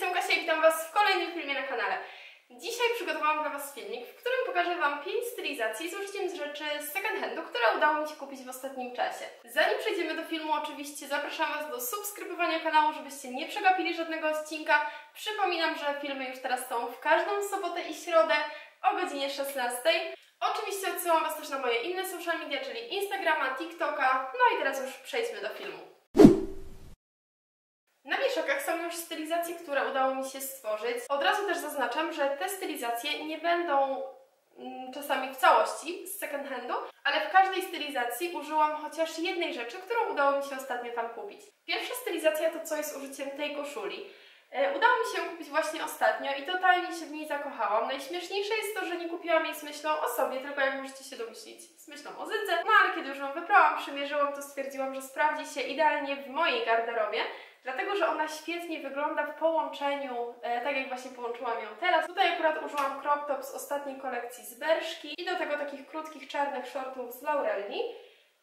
jestem Kasia i witam Was w kolejnym filmie na kanale. Dzisiaj przygotowałam dla Was filmik, w którym pokażę Wam 5 stylizacji z użyciem rzeczy z second handu, które udało mi się kupić w ostatnim czasie. Zanim przejdziemy do filmu, oczywiście zapraszam Was do subskrybowania kanału, żebyście nie przegapili żadnego odcinka. Przypominam, że filmy już teraz są w każdą sobotę i środę o godzinie 16. Oczywiście odsyłam Was też na moje inne social media, czyli Instagrama, TikToka. No i teraz już przejdźmy do filmu. Wieszakach są już stylizacje, które udało mi się stworzyć. Od razu też zaznaczam, że te stylizacje nie będą mm, czasami w całości z second handu, ale w każdej stylizacji użyłam chociaż jednej rzeczy, którą udało mi się ostatnio tam kupić. Pierwsza stylizacja to coś z użyciem tej koszuli. E, Udało mi się ją kupić właśnie ostatnio i totalnie się w niej zakochałam. Najśmieszniejsze jest to, że nie kupiłam jej z myślą o sobie, tylko jak możecie się domyślić, z myślą o Zydze. No ale kiedy już ją wybrałam, przymierzyłam, to stwierdziłam, że sprawdzi się idealnie w mojej garderobie. Dlatego, że ona świetnie wygląda w połączeniu, e, tak jak właśnie połączyłam ją teraz. Tutaj akurat użyłam crop top z ostatniej kolekcji z Berszki i do tego takich krótkich czarnych shortów z Laurelli.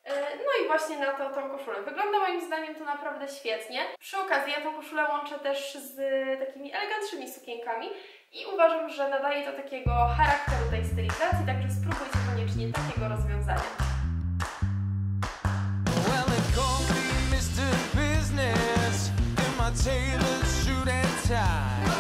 E, No i właśnie na to tą koszulę. Wygląda moim zdaniem to naprawdę świetnie. Przy okazji ja tą koszulę łączę też z takimi elegantszymi sukienkami i uważam, że nadaje to takiego charakteru tej stylizacji, także spróbujcie koniecznie takiego rozwiązania. time.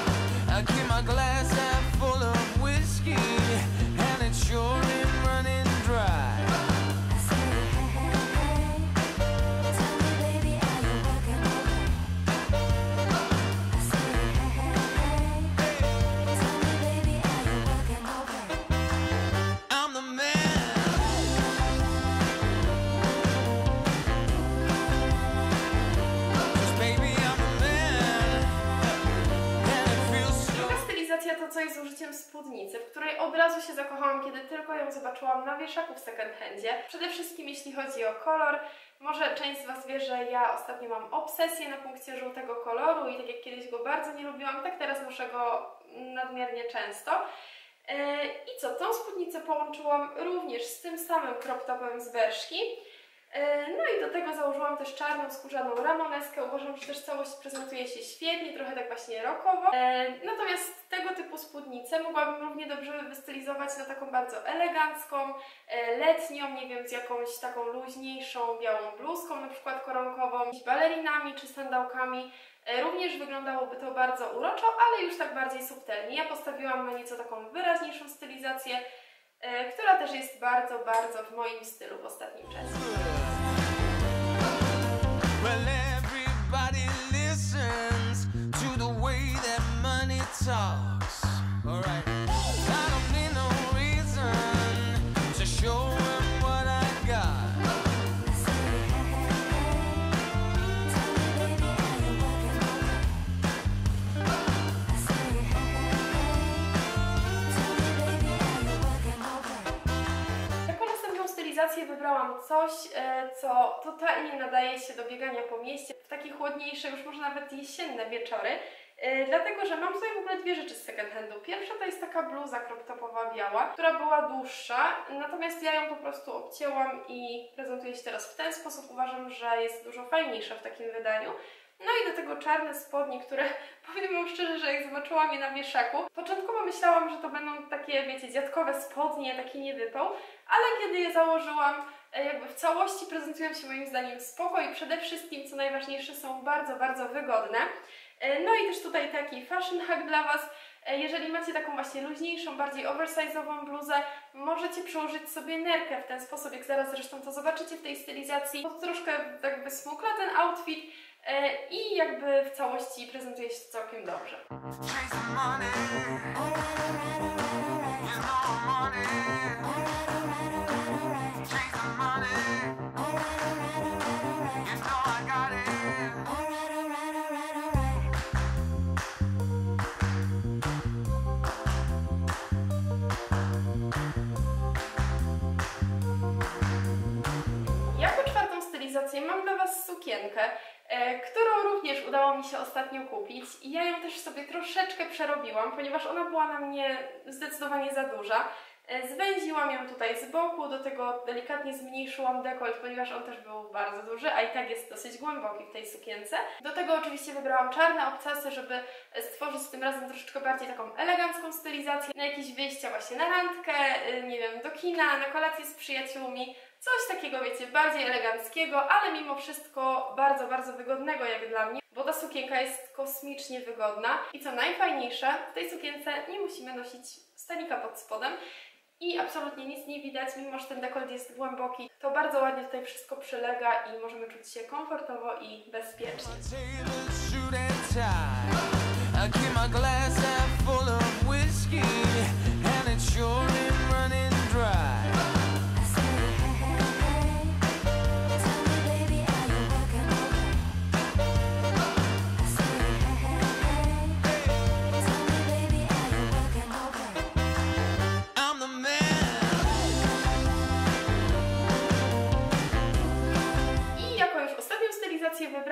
Stylizacja to coś z użyciem spódnicy, w której od razu się zakochałam, kiedy tylko ją zobaczyłam na wieszaku w second handzie. Przede wszystkim jeśli chodzi o kolor. Może część z Was wie, że ja ostatnio mam obsesję na punkcie żółtego koloru i tak jak kiedyś go bardzo nie lubiłam, tak teraz noszę go nadmiernie często. E, I co, tą spódnicę połączyłam również z tym samym crop topem z Berszki. E, No i do tego założyłam też czarną skórzaną ramoneskę. Uważam, że też całość prezentuje się świetnie, trochę tak właśnie rockowo. E, Natomiast tego typu spódnicę mogłabym równie dobrze wystylizować na taką bardzo elegancką, e, letnią, nie wiem, z jakąś taką luźniejszą białą bluzką, na przykład koronkową, jakimiś balerinami czy sandałkami. Również wyglądałoby to bardzo uroczo, ale już tak bardziej subtelnie. Ja postawiłam na nieco taką wyraźniejszą stylizację, która też jest bardzo, bardzo w moim stylu w ostatnim czasie. Well, everybody listens to the way that money talks. Wybrałam coś, e, co totalnie nadaje się do biegania po mieście w takie chłodniejsze, już może nawet jesienne wieczory. E, Dlatego, że mam tutaj w ogóle dwie rzeczy z second handu. Pierwsza to jest taka bluza crop topowa biała, która była dłuższa, natomiast ja ją po prostu obcięłam i prezentuję się teraz w ten sposób. Uważam, że jest dużo fajniejsza w takim wydaniu. No i do tego czarne spodnie, które szczerze, że jak zobaczyłam je na wieszaku, początkowo myślałam, że to będą takie, wiecie, dziadkowe spodnie, taki niewypał, ale kiedy je założyłam, e, jakby w całości prezentują się moim zdaniem spoko i przede wszystkim, co najważniejsze, są bardzo, bardzo wygodne. E, No i też tutaj taki fashion hack dla Was. E, Jeżeli macie taką właśnie luźniejszą, bardziej oversize'ową bluzę, możecie przełożyć sobie nerkę w ten sposób, jak zaraz zresztą to zobaczycie w tej stylizacji. To troszkę jakby smukla ten outfit i jakby w całości prezentuje się całkiem dobrze. Jako czwartą stylizację mam dla Was sukienkę, e, udało mi się ostatnio kupić i ja ją też sobie troszeczkę przerobiłam, ponieważ ona była na mnie zdecydowanie za duża. E, Zwęziłam ją tutaj z boku, do tego delikatnie zmniejszyłam dekolt, ponieważ on też był bardzo duży, a i tak jest dosyć głęboki w tej sukience. Do tego oczywiście wybrałam czarne obcasy, żeby stworzyć tym razem troszeczkę bardziej taką elegancką stylizację na jakieś wyjścia właśnie na randkę, e, nie wiem, do kina, na kolację z przyjaciółmi. Coś takiego, wiecie, bardziej eleganckiego, ale mimo wszystko bardzo, bardzo wygodnego jak dla mnie, bo ta sukienka jest kosmicznie wygodna. I co najfajniejsze, w tej sukience nie musimy nosić stanika pod spodem i absolutnie nic nie widać, mimo że ten dekolt jest głęboki. To bardzo ładnie tutaj wszystko przylega i możemy czuć się komfortowo i bezpiecznie.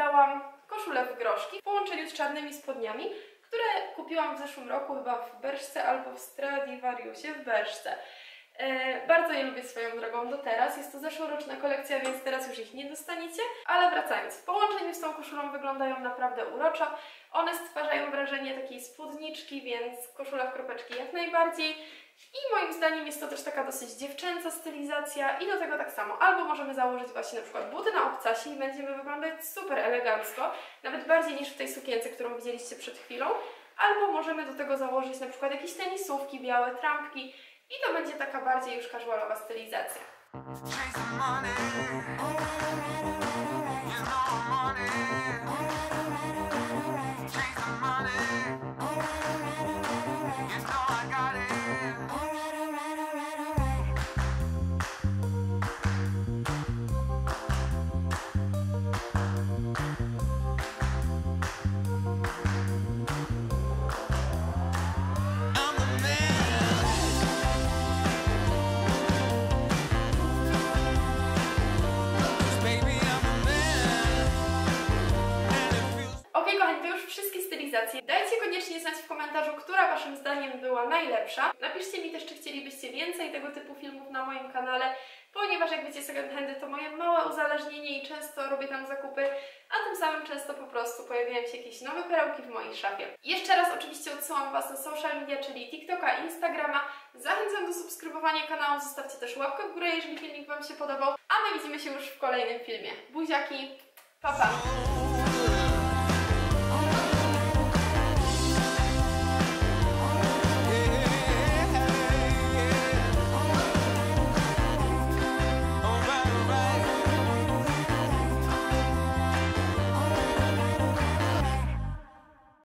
Wybrałam koszulę w groszki w połączeniu z czarnymi spodniami, które kupiłam w zeszłym roku chyba w Berszce albo w Stradivariusie w Berszce. E, bardzo je lubię swoją drogą do teraz. Jest to zeszłoroczna kolekcja, więc teraz już ich nie dostaniecie. Ale wracając, w połączeniu z tą koszulą wyglądają naprawdę uroczo. One stwarzają wrażenie takiej spódniczki, więc koszula w kropeczki jak najbardziej. I moim zdaniem jest to też taka dosyć dziewczęca stylizacja i do tego tak samo. Albo możemy założyć właśnie na przykład buty na obcasie i będziemy wyglądać super elegancko, nawet bardziej niż w tej sukience, którą widzieliście przed chwilą. Albo możemy do tego założyć na przykład jakieś tenisówki białe, trampki i to będzie taka bardziej już casualowa stylizacja. Chasing koniecznie znać w komentarzu, która Waszym zdaniem była najlepsza. Napiszcie mi też, czy chcielibyście więcej tego typu filmów na moim kanale, ponieważ jak wiecie, second handy to moje małe uzależnienie i często robię tam zakupy, a tym samym często po prostu pojawiają się jakieś nowe perełki w mojej szafie. Jeszcze raz oczywiście odsyłam Was na social media, czyli TikToka, Instagrama. Zachęcam do subskrybowania kanału, zostawcie też łapkę w górę, jeżeli filmik Wam się podobał, a my widzimy się już w kolejnym filmie. Buziaki, pa pa!